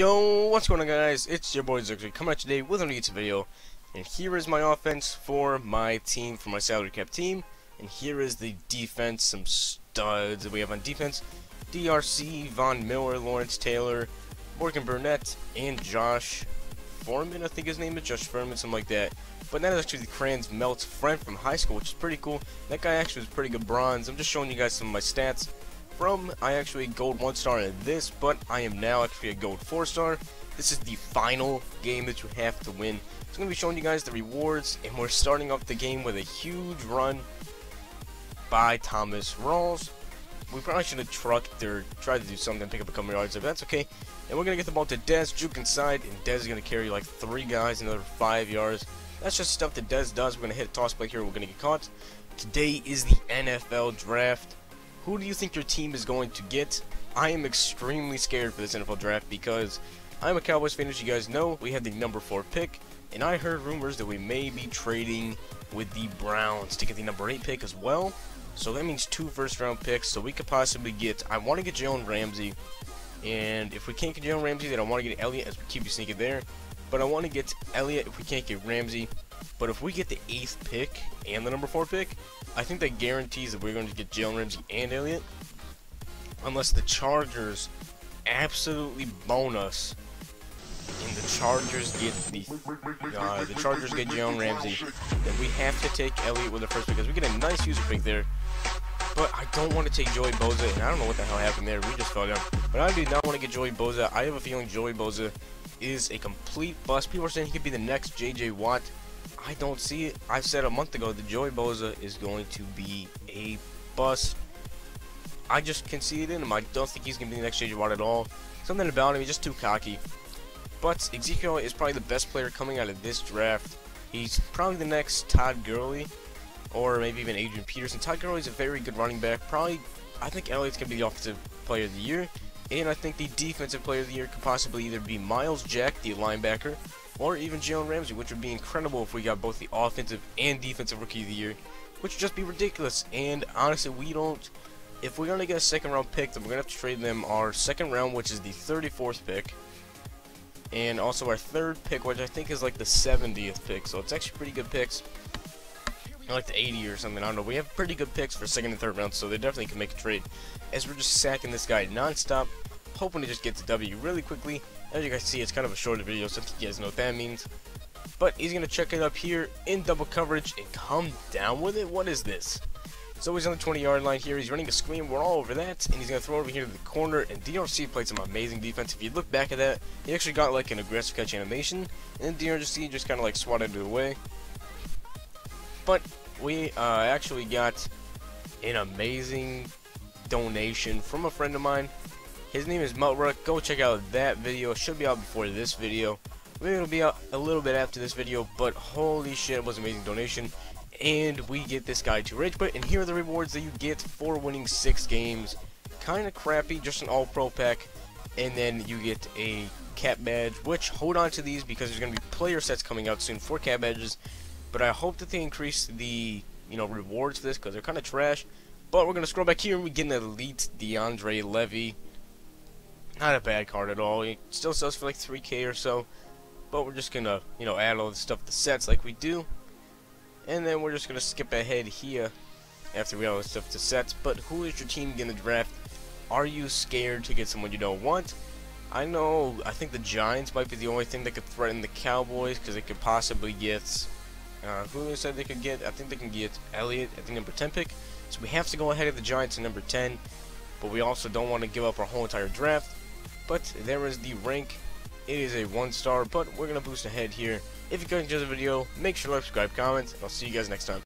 Yo, what's going on guys? It's your boy Zirksee coming at you today with a YouTube video. And here is my offense for my team, for my salary cap team. And here is the defense, some studs that we have on defense. DRC, Von Miller, Lawrence Taylor, Morgan Burnett, and Josh Foreman, I think his name is, Josh Foreman, something like that. But that is actually the Crayons Melt's friend from high school, which is pretty cool. That guy actually was pretty good bronze. I'm just showing you guys some of my stats from. I actually gold 1 star in this, but I am now actually a gold 4 star. This is the final game that you have to win. So I'm going to be showing you guys the rewards, and we're starting off the game with a huge run by Thomas Rawls. We probably should have trucked or tried to do something, pick up a couple yards, but that's okay. And we're going to get the ball to Dez, juke inside, and Dez is going to carry like three guys, another five yards. That's just stuff that Dez does. We're going to hit a toss play here, we're going to get caught. Today is the NFL Draft. Who do you think your team is going to get? I am extremely scared for this NFL draft because I'm a Cowboys fan, as you guys know. We have the number 4 pick, and I heard rumors that we may be trading with the Browns to get the number 8 pick as well. So that means two first round picks, so we could possibly get, I want to get Jalen Ramsey, and if we can't get Jalen Ramsey, then I want to get Elliott as we keep you sneaking there. But I want to get Elliott if we can't get Ramsey. But if we get the 8th pick and the number 4 pick, I think that guarantees that we're going to get Jalen Ramsey and Elliott. Unless the Chargers absolutely bone us. And the Chargers get the uh, the Chargers get Jalen Ramsey. Then we have to take Elliott with the first pick because we get a nice user pick there. But I don't want to take Joey Bosa, and I don't know what the hell happened there. We just fell down. But I do not want to get Joey Bosa. I have a feeling Joey Bosa is a complete bust. People are saying he could be the next J.J. Watt. I don't see it. I said a month ago the Joey Bosa is going to be a bust. I just can see it in him. I don't think he's going to be the next J.J. Watt at all. Something about him, he's just too cocky. But Ezekiel is probably the best player coming out of this draft. He's probably the next Todd Gurley, or maybe even Adrian Peterson. Todd Gurley is a very good running back. Probably, I think Elliott's going to be the offensive player of the year. And I think the defensive player of the year could possibly either be Myles Jack, the linebacker, or even Jalen Ramsey, which would be incredible if we got both the offensive and defensive rookie of the year, which would just be ridiculous. And honestly, we don't. If we're gonna get a second round pick, then we're gonna have to trade them our second round, which is the 34th pick, and also our third pick, which I think is like the 70th pick. So it's actually pretty good picks. like the 80 or something. I don't know. We have pretty good picks for second and third round, so they definitely can make a trade. As we're just sacking this guy nonstop, hoping to just get the W really quickly. As you guys see, it's kind of a shorter video, so you guys know what that means. But he's going to check it up here in double coverage and come down with it. What is this? So he's on the 20 yard line here. He's running a screen. We're all over that. And he's going to throw over here to the corner. And DRC played some amazing defense. If you look back at that, he actually got like an aggressive catch animation. And DRC just kind of like swatted it away. But we uh, actually got an amazing donation from a friend of mine his name is Meltruck. Go check out that video. It should be out before this video. Maybe it'll be out a little bit after this video, but holy shit, it was an amazing donation. And we get this guy to Rage Quit, and here are the rewards that you get for winning six games. Kind of crappy, just an all-pro pack, and then you get a cap badge, which hold on to these because there's going to be player sets coming out soon for cap badges. But I hope that they increase the you know rewards for this because they're kind of trash. But we're going to scroll back here and we get an elite DeAndre Levy. Not a bad card at all. It still sells for like 3k or so. But we're just gonna, you know, add all the stuff to sets like we do. And then we're just gonna skip ahead here after we add all the stuff to sets. But who is your team gonna draft? Are you scared to get someone you don't want? I know, I think the Giants might be the only thing that could threaten the Cowboys because they could possibly get. Uh, who said they could get? I think they can get Elliott at the number 10 pick. So we have to go ahead of the Giants at number 10. But we also don't want to give up our whole entire draft. But there is the rank. It is a one star, but we're going to boost ahead here. If you guys enjoyed the video, make sure to like, subscribe, comment, and I'll see you guys next time.